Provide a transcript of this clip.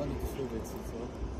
但你不会被车。